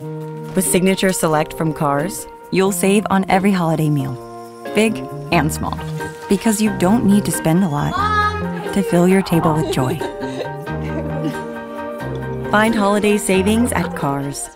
With Signature Select from Carrs, you'll save on every holiday meal, big and small. Because you don't need to spend a lot to fill your table with joy. Find holiday savings at Carrs.